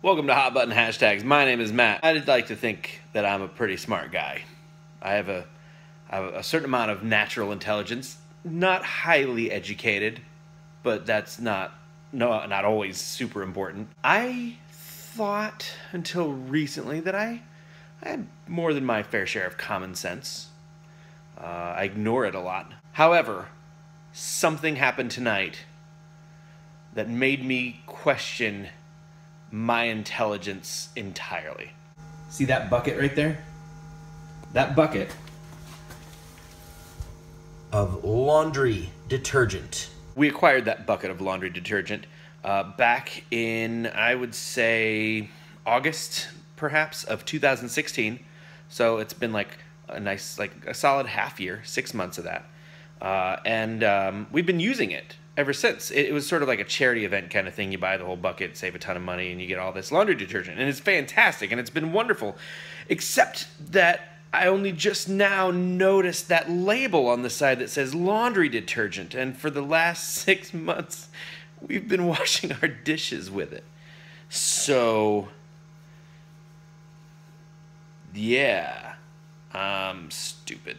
Welcome to Hot Button Hashtags. My name is Matt. I'd like to think that I'm a pretty smart guy. I have a, a certain amount of natural intelligence, not highly educated, but that's not no not always super important. I thought until recently that I, I had more than my fair share of common sense. Uh, I ignore it a lot. However, something happened tonight that made me question my intelligence entirely. See that bucket right there? That bucket of laundry detergent. We acquired that bucket of laundry detergent uh, back in, I would say, August perhaps of 2016. So it's been like a nice, like a solid half year, six months of that. Uh, and um, we've been using it ever since. It, it, was sort of like a charity event kind of thing. You buy the whole bucket, save a ton of money, and you get all this laundry detergent. And it's fantastic, and it's been wonderful. Except that I only just now noticed that label on the side that says laundry detergent. And for the last six months, we've been washing our dishes with it. So, yeah, I'm stupid.